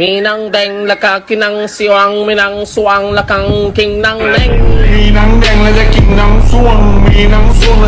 มีนังแดงและกากินังสวงมีนังสวงและกังกิงนังแดงมีนังแดงและก็ะกินหนังส่วงมีนังส่วง